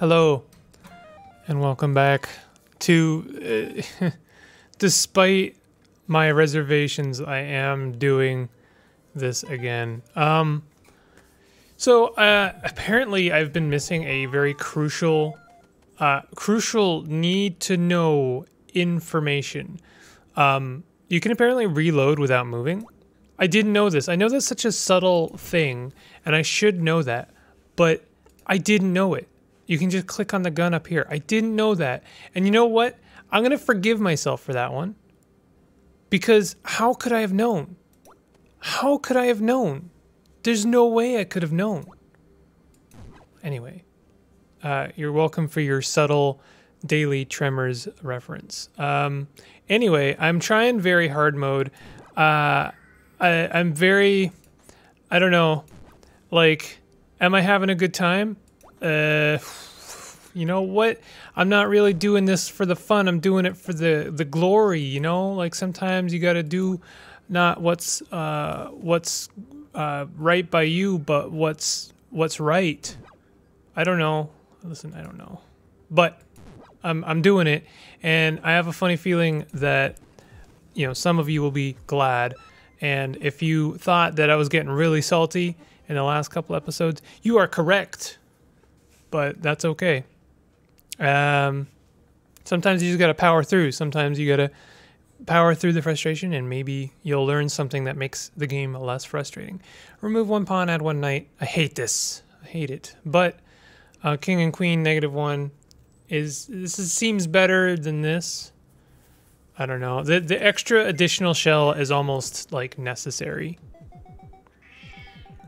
Hello, and welcome back to. Uh, despite my reservations, I am doing this again. Um, so uh, apparently, I've been missing a very crucial, uh, crucial need to know information. Um, you can apparently reload without moving. I didn't know this. I know that's such a subtle thing, and I should know that, but I didn't know it. You can just click on the gun up here. I didn't know that. And you know what? I'm going to forgive myself for that one. Because how could I have known? How could I have known? There's no way I could have known. Anyway, uh, you're welcome for your subtle daily tremors reference. Um, anyway, I'm trying very hard mode. Uh, I, I'm very, I don't know, like, am I having a good time? Uh, you know what? I'm not really doing this for the fun. I'm doing it for the the glory. You know, like sometimes you got to do not what's uh, what's uh, right by you, but what's what's right. I don't know. Listen, I don't know, but I'm I'm doing it, and I have a funny feeling that you know some of you will be glad. And if you thought that I was getting really salty in the last couple episodes, you are correct but that's okay. Um, sometimes you just got to power through. Sometimes you got to power through the frustration, and maybe you'll learn something that makes the game less frustrating. Remove one pawn, add one knight. I hate this. I hate it. But uh, king and queen, negative one, is this is, seems better than this. I don't know. The the extra additional shell is almost like necessary.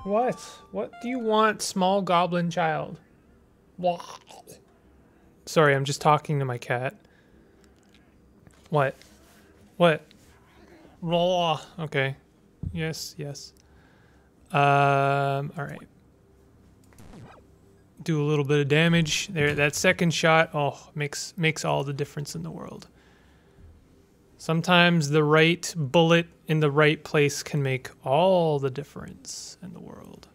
What? What do you want, small goblin child? Sorry, I'm just talking to my cat. What? What? Okay. Yes, yes. Um, alright. Do a little bit of damage. There, that second shot, oh, makes makes all the difference in the world. Sometimes the right bullet in the right place can make all the difference in the world.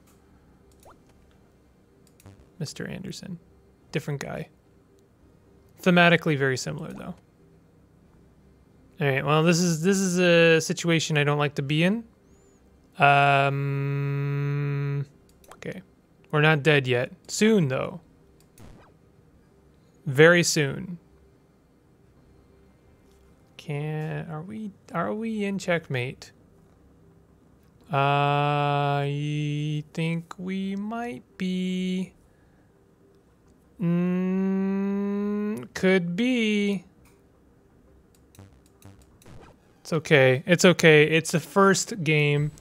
Mr. Anderson. Different guy. Thematically very similar though. All right, well, this is this is a situation I don't like to be in. Um okay. We're not dead yet. Soon though. Very soon. Can are we are we in checkmate? I think we might be. Mm, could be. It's okay. It's okay. It's the first game.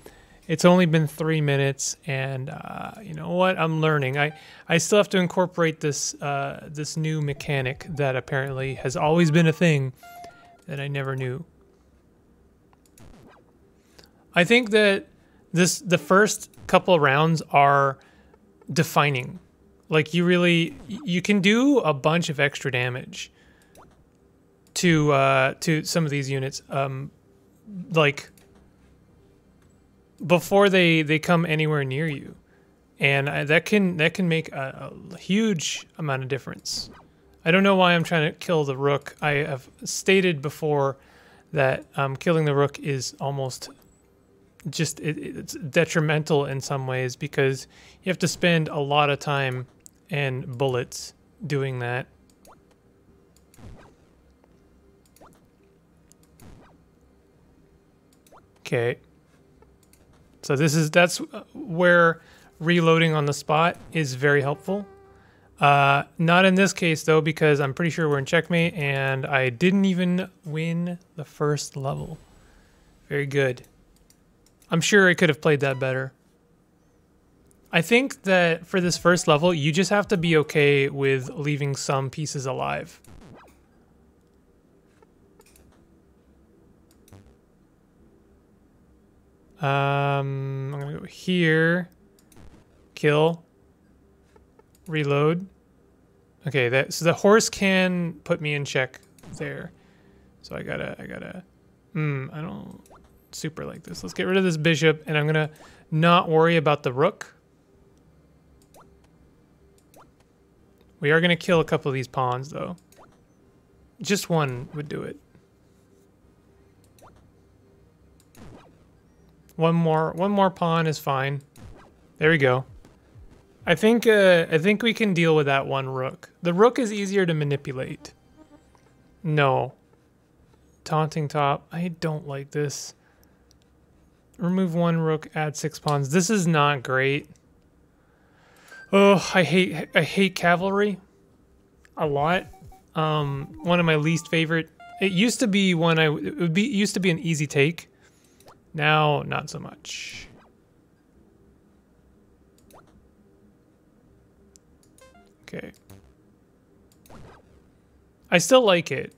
It's only been three minutes, and uh, you know what? I'm learning. I I still have to incorporate this uh, this new mechanic that apparently has always been a thing that I never knew. I think that this the first couple rounds are defining. Like you really you can do a bunch of extra damage to uh to some of these units um like before they they come anywhere near you. And I, that can that can make a, a huge amount of difference. I don't know why I'm trying to kill the rook. I have stated before that um, killing the rook is almost just it, it's detrimental in some ways because you have to spend a lot of time and bullets doing that. Okay. So this is that's where reloading on the spot is very helpful. Uh, not in this case though, because I'm pretty sure we're in checkmate and I didn't even win the first level. Very good. I'm sure I could have played that better. I think that for this first level, you just have to be okay with leaving some pieces alive. Um, I'm gonna go here, kill, reload. Okay, that so the horse can put me in check there. So I gotta, I gotta, hmm, I don't super like this. Let's get rid of this bishop and I'm gonna not worry about the rook. We are going to kill a couple of these pawns, though. Just one would do it. One more, one more pawn is fine. There we go. I think, uh, I think we can deal with that one rook. The rook is easier to manipulate. No. Taunting top. I don't like this. Remove one rook, add six pawns. This is not great. Oh, I hate I hate cavalry a lot. Um, one of my least favorite. It used to be one I it would be it used to be an easy take. Now, not so much. Okay. I still like it.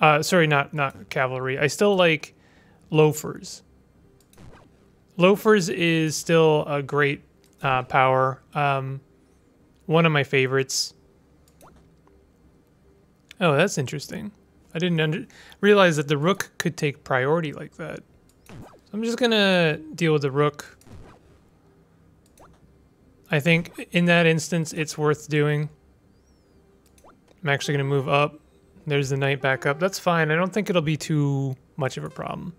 Uh, sorry, not not cavalry. I still like loafers. Loafers is still a great uh, power. Um, one of my favorites. Oh, that's interesting. I didn't realize that the rook could take priority like that. So I'm just gonna deal with the rook. I think in that instance, it's worth doing. I'm actually gonna move up. There's the knight back up. That's fine. I don't think it'll be too much of a problem.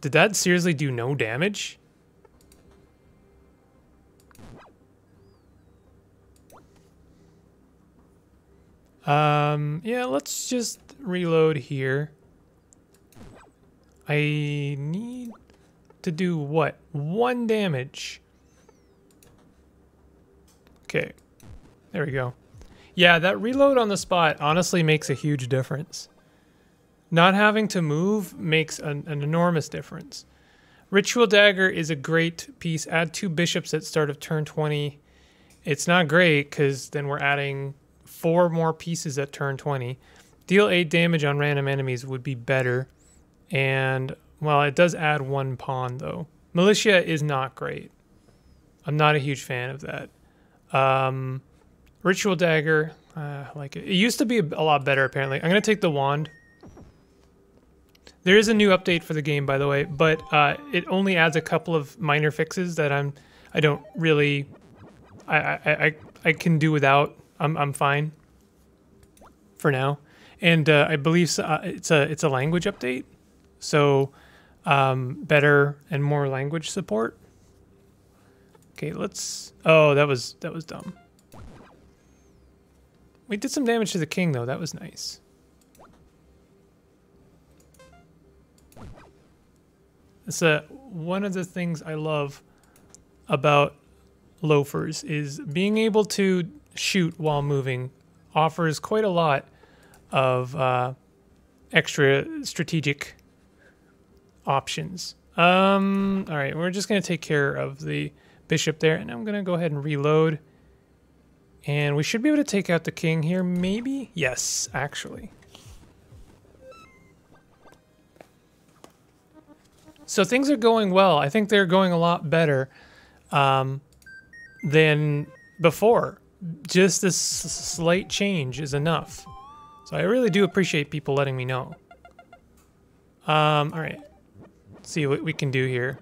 Did that seriously do no damage? Um, yeah, let's just reload here. I need to do what? One damage. Okay. There we go. Yeah, that reload on the spot honestly makes a huge difference. Not having to move makes an, an enormous difference. Ritual Dagger is a great piece. Add two bishops at start of turn 20. It's not great because then we're adding four more pieces at turn 20. Deal 8 damage on random enemies would be better. And, well, it does add one pawn, though. Militia is not great. I'm not a huge fan of that. Um, Ritual Dagger, uh, like it. it used to be a, lot better, apparently. I'm going to take the Wand. There is a new update for the game, by the way, but uh, it only adds a couple of minor fixes that I'm, I don't really, I, I, I, I can do without I'm I'm fine for now. And uh, I believe uh, it's a it's a language update, so um, better and more language support. Okay, let's. Oh, that was that was dumb. We did some damage to the king though. That was nice. It's a, one of the things I love about loafers is being able to shoot while moving offers quite a lot of uh, extra strategic options. Um, all right, we're just going to take care of the bishop there, and I'm going to go ahead and reload. And we should be able to take out the king here, maybe? Yes, actually. So things are going well. I think they're going a lot better um, than before just this slight change is enough. So I really do appreciate people letting me know. Um, all right. Let's see what we can do here.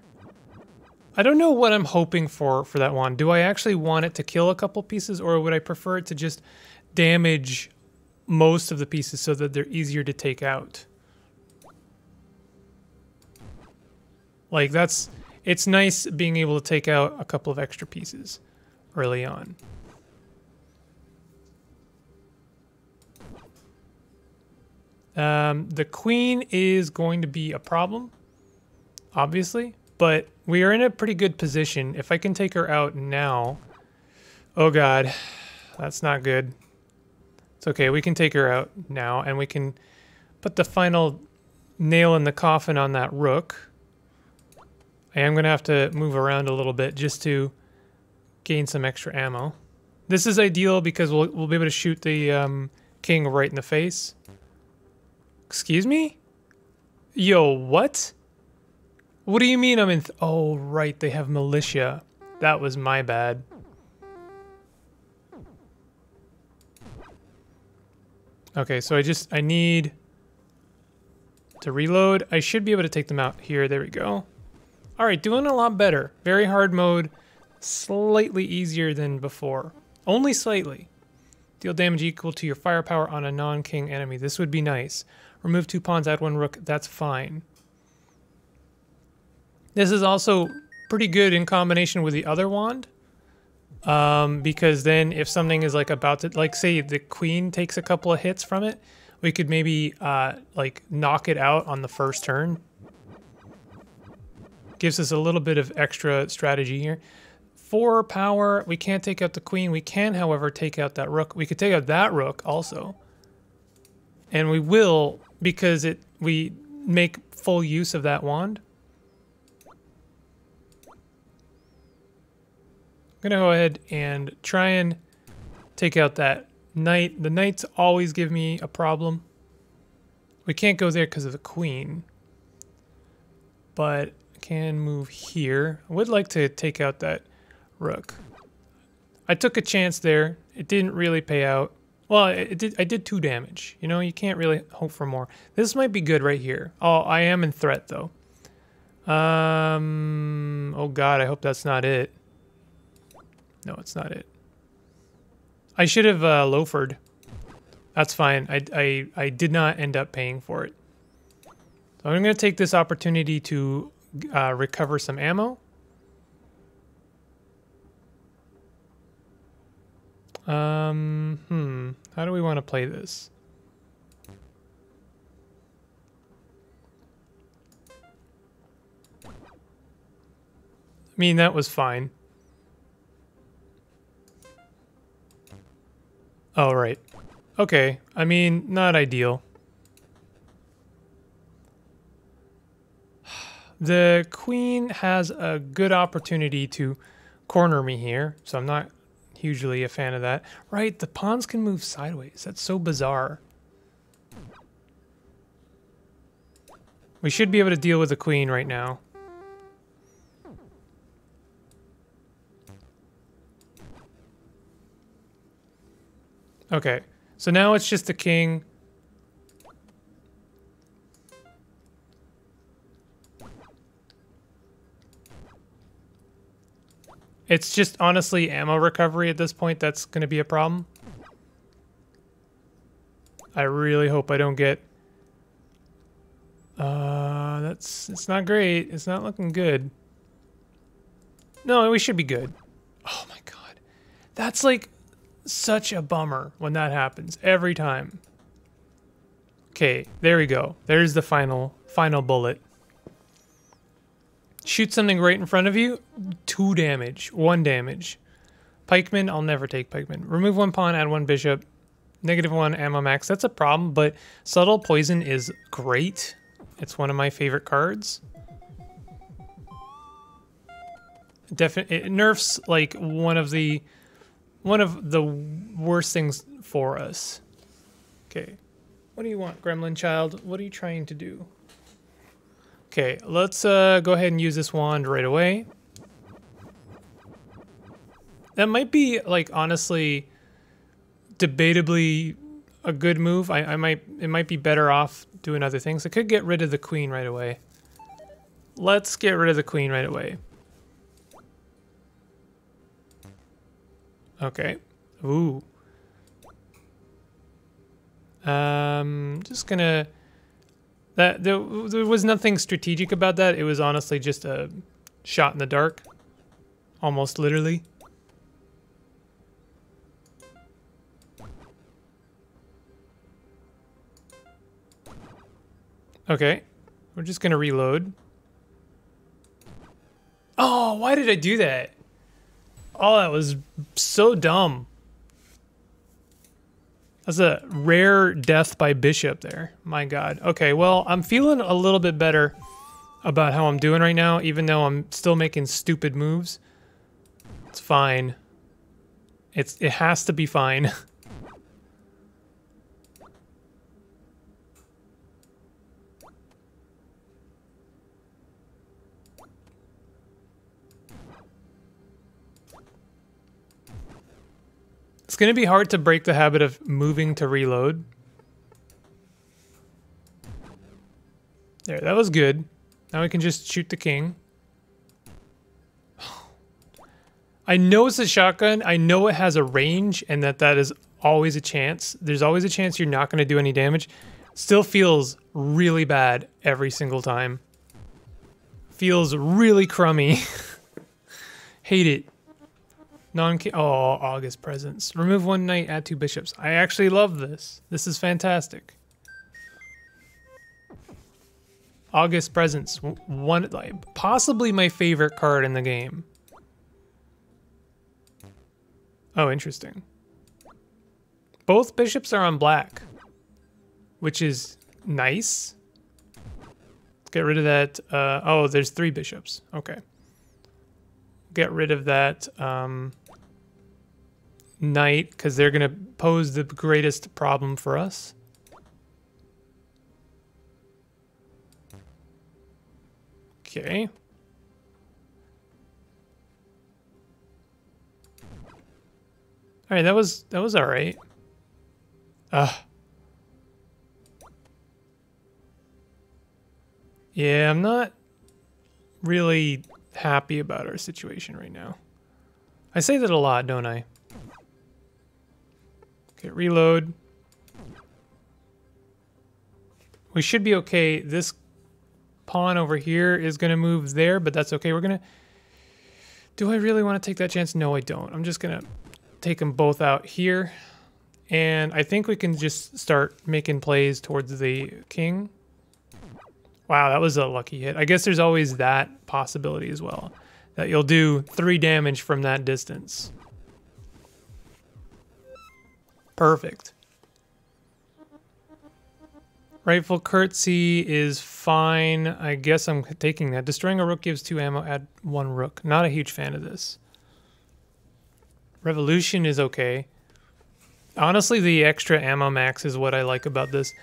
I don't know what I'm hoping for for that one. Do I actually want it to kill a couple pieces or would I prefer it to just damage most of the pieces so that they're easier to take out? Like that's, it's nice being able to take out a couple of extra pieces early on. Um, the queen is going to be a problem, obviously, but we are in a pretty good position. If I can take her out now, oh god, that's not good. It's okay, we can take her out now, and we can put the final nail in the coffin on that rook. I am going to have to move around a little bit just to gain some extra ammo. This is ideal because we'll, we'll be able to shoot the um, king right in the face. Excuse me? Yo, what? What do you mean I'm in... oh, right, they have militia. That was my bad. Okay, so I just... I need to reload. I should be able to take them out here. There we go. All right, doing a lot better. Very hard mode. Slightly easier than before. Only slightly. Deal damage equal to your firepower on a non-king enemy. This would be nice. Remove two pawns, add one rook. That's fine. This is also pretty good in combination with the other wand. Um, because then if something is like about to, like say the queen takes a couple of hits from it, we could maybe uh, like knock it out on the first turn. Gives us a little bit of extra strategy here. Four power, we can't take out the queen. We can, however, take out that rook. We could take out that rook also. And we will because it we make full use of that wand. I'm gonna go ahead and try and take out that knight. The knights always give me a problem. We can't go there because of the queen. But can move here. I would like to take out that rook. I took a chance there. It didn't really pay out. Well, did. I did two damage. You know, you can't really hope for more. This might be good right here. Oh, I am in threat though. Um. Oh God, I hope that's not it. No, it's not it. I should have uh, loafered. That's fine. I, I, I did not end up paying for it. So I'm going to take this opportunity to uh, recover some ammo. Um, hmm. How do we want to play this? I mean, that was fine. Oh, right. Okay. I mean, not ideal. The queen has a good opportunity to corner me here, so I'm not hugely a fan of that. Right, the pawns can move sideways. That's so bizarre. We should be able to deal with the queen right now. Okay, so now it's just the king. It's just honestly ammo recovery at this point that's going to be a problem. I really hope I don't get... Uh, that's... It's not great. It's not looking good. No, we should be good. Oh my god. That's like such a bummer when that happens every time. Okay, there we go. There's the final final bullet. Shoot something right in front of you, two damage, one damage. Pikeman, I'll never take Pikeman. Remove one pawn, add one bishop. Negative one ammo max. That's a problem, but subtle poison is great. It's one of my favorite cards. Definitely, it nerfs like one of the one of the worst things for us. Okay. What do you want, gremlin child? What are you trying to do? Okay, let's uh, go ahead and use this wand right away. That might be, like, honestly, debatably a good move. I, I might, it might be better off doing other things. I could get rid of the queen right away. Let's get rid of the queen right away. Okay. Ooh. Um, just gonna. That there, there was nothing strategic about that. It was honestly just a shot in the dark, almost literally. Okay, we're just gonna reload. Oh, why did I do that? Oh, that was so dumb. That's a rare death by bishop there. My god. Okay, well, I'm feeling a little bit better about how I'm doing right now, even though I'm still making stupid moves. It's fine. It's It has to be fine. It's going to be hard to break the habit of moving to reload. There, that was good. Now we can just shoot the king. I know it's a shotgun. I know it has a range and that that is always a chance. There's always a chance you're not going to do any damage. Still feels really bad every single time. Feels really crummy. Hate it. Non oh August presence. Remove one knight, add two bishops. I actually love this. This is fantastic. August presence. One like, possibly my favorite card in the game. Oh, interesting. Both bishops are on black, which is nice. Let's Get rid of that. Uh, oh, there's three bishops. Okay. Get rid of that um, knight because they're going to pose the greatest problem for us. Okay. All right, that was that was all right. Ugh. Yeah, I'm not really happy about our situation right now. I say that a lot, don't I? Reload. We should be okay. This pawn over here is going to move there, but that's okay. We're going to... Do I really want to take that chance? No, I don't. I'm just going to take them both out here. And I think we can just start making plays towards the king. Wow, that was a lucky hit. I guess there's always that possibility as well. That you'll do three damage from that distance. Perfect. Rightful curtsy is fine. I guess I'm taking that. Destroying a rook gives two ammo, add one rook. Not a huge fan of this. Revolution is okay. Honestly, the extra ammo max is what I like about this.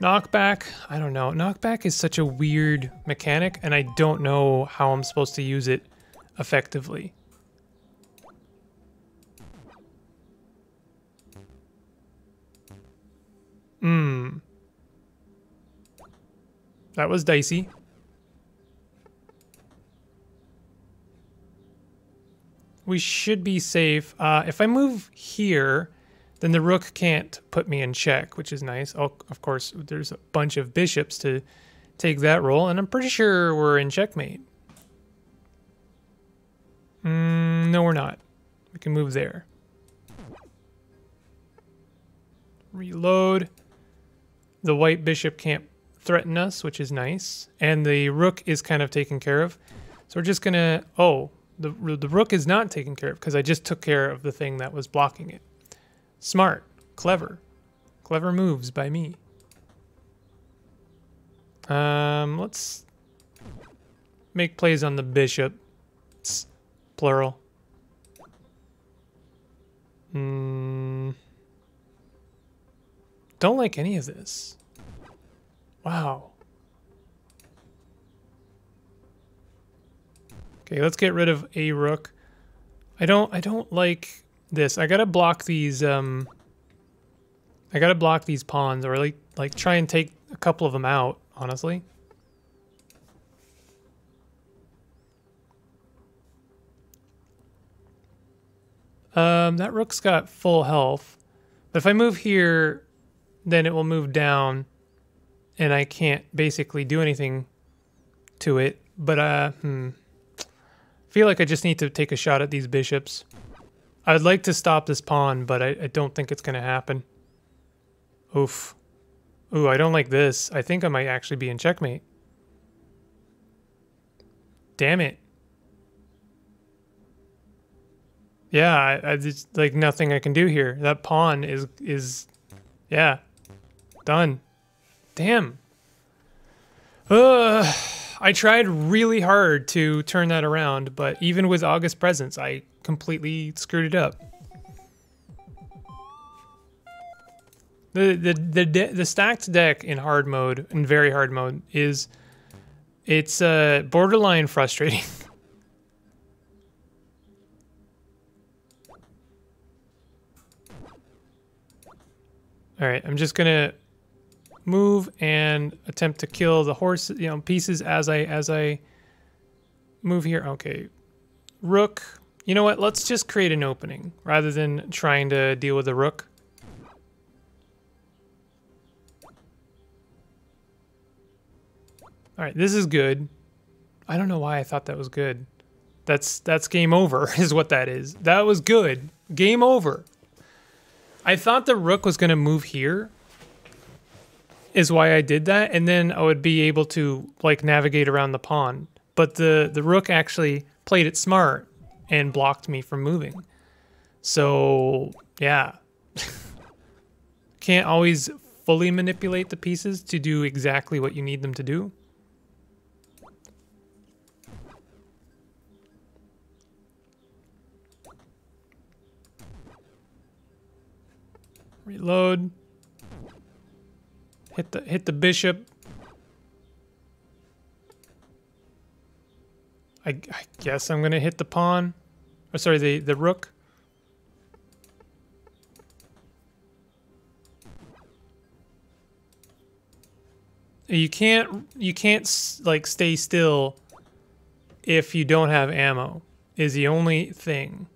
Knockback, I don't know. Knockback is such a weird mechanic, and I don't know how I'm supposed to use it effectively. Hmm. That was dicey. we should be safe. Uh, if I move here, then the rook can't put me in check, which is nice. Oh, of course, there's a bunch of bishops to take that role, and I'm pretty sure we're in checkmate. Mm, no, we're not. We can move there. Reload. The white bishop can't threaten us, which is nice. And the rook is kind of taken care of. So we're just going to... Oh, the, the rook is not taken care of because I just took care of the thing that was blocking it. Smart. Clever. Clever moves by me. Um, let's make plays on the bishop. Plural. Hmm. Don't like any of this. Wow. Okay, let's get rid of a rook. I don't I don't like this. I gotta block these um I gotta block these pawns or like like try and take a couple of them out, honestly. Um, that rook's got full health. But if I move here, then it will move down and I can't basically do anything to it. But, uh, hmm feel like I just need to take a shot at these bishops. I'd like to stop this pawn, but I, I don't think it's going to happen. Oof. Ooh, I don't like this. I think I might actually be in checkmate. Damn it. Yeah, I, I just, like nothing I can do here. That pawn is is yeah. Done. Damn. I tried really hard to turn that around, but even with August Presence, I completely screwed it up. The the the the stacked deck in hard mode in very hard mode is it's uh borderline frustrating. All right, I'm just gonna move and attempt to kill the horse, you know, pieces as I as I move here. Okay, rook You know what? Let's just create an opening rather than trying to deal with the rook. All right, this is good. I don't know why I thought that was good. That's that's game over is what that is. That was good. Game over. I thought the rook was going to move here. Is why I did that and then I would be able to like navigate around the pawn. But the the rook actually played it smart and blocked me from moving. So, yeah. Can't always fully manipulate the pieces to do exactly what you need them to do. Reload. Hit the hit the bishop. I, I guess I'm gonna hit the pawn. Or sorry, the the rook. You can't you can't like stay still if you don't have ammo. Is the only thing.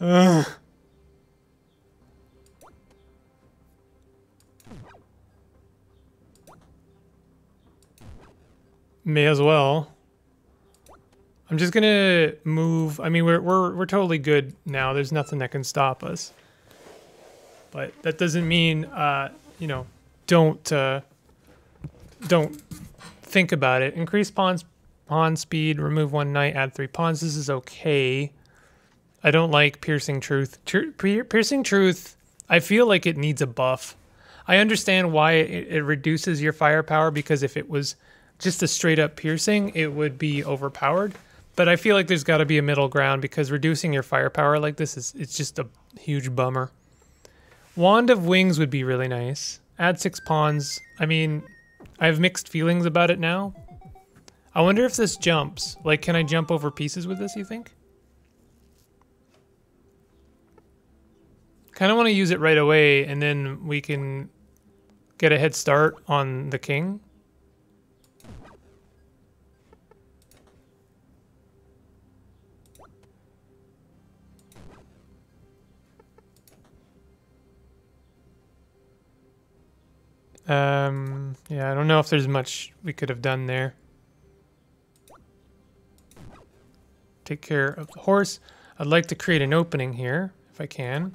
May as well. I'm just gonna move. I mean, we're we're we're totally good now. There's nothing that can stop us. But that doesn't mean, uh, you know, don't uh, don't think about it. Increase pawn pawn speed. Remove one knight. Add three pawns. This is okay. I don't like piercing truth. Tr piercing truth. I feel like it needs a buff. I understand why it, it reduces your firepower because if it was just a straight up piercing, it would be overpowered. But I feel like there's got to be a middle ground because reducing your firepower like this is it's just a huge bummer. Wand of Wings would be really nice. Add six pawns. I mean, I have mixed feelings about it now. I wonder if this jumps. Like, can I jump over pieces with this, you think? Kind of want to use it right away, and then we can get a head start on the king. Um, yeah, I don't know if there's much we could have done there. Take care of the horse. I'd like to create an opening here, if I can.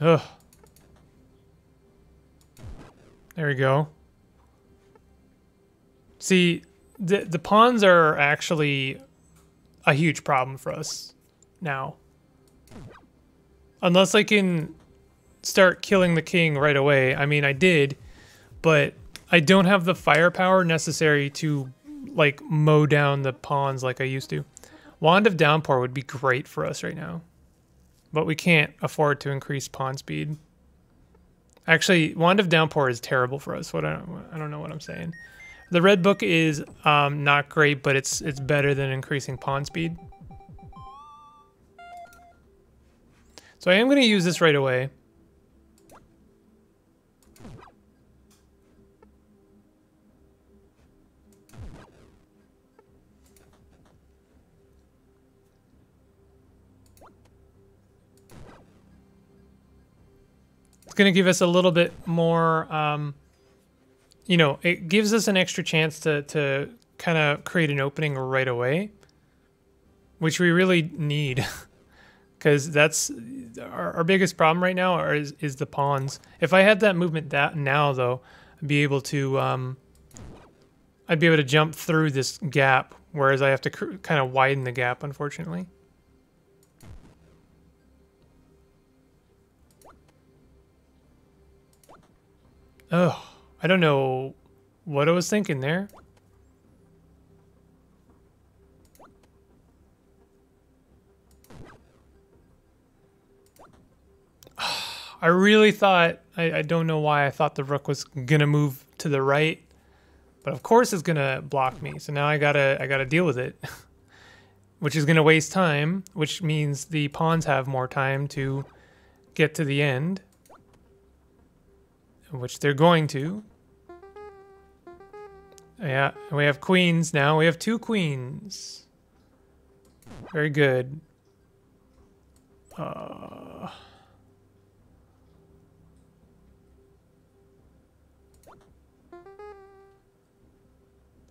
Ugh. There we go. See, the, the pawns are actually a huge problem for us now. Unless I can start killing the king right away. I mean, I did, but I don't have the firepower necessary to like mow down the pawns like I used to. Wand of Downpour would be great for us right now, but we can't afford to increase pawn speed. Actually, Wand of Downpour is terrible for us. What I don't, I don't know what I'm saying. The red book is um, not great, but it's it's better than increasing pawn speed. So I am going to use this right away. It's going to give us a little bit more, um, you know, it gives us an extra chance to, to kind of create an opening right away, which we really need. Because that's our, our, biggest problem right now is, is the pawns. If I had that movement that now, though, I'd be able to, um, I'd be able to jump through this gap, whereas I have to kind of widen the gap, unfortunately. Oh, I don't know what I was thinking there. I really thought, I, I don't know why I thought the rook was gonna move to the right, but of course it's gonna block me. So now I gotta, I gotta deal with it, which is gonna waste time, which means the pawns have more time to get to the end which they're going to. Yeah, we have queens now. We have two queens. Very good. Uh...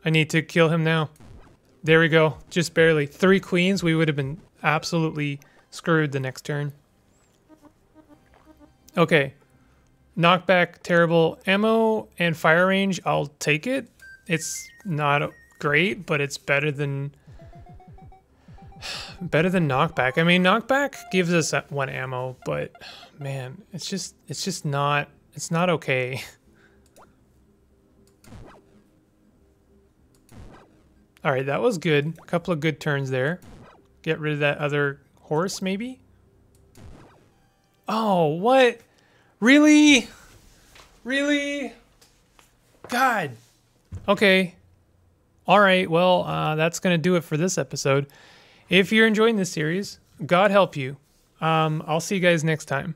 I need to kill him now. There we go. Just barely. Three queens, we would have been absolutely screwed the next turn. Okay. Knockback, terrible. Ammo and fire range, I'll take it. It's not great, but it's better than... Better than knockback. I mean, knockback gives us one ammo, but man, it's just it's just not it's not okay. All right, that was good. A couple of good turns there. Get rid of that other horse, maybe? Oh, what? Really? Really? God. Okay. All right, well, uh, that's going to do it for this episode. If you're enjoying this series, God help you. Um, I'll see you guys next time.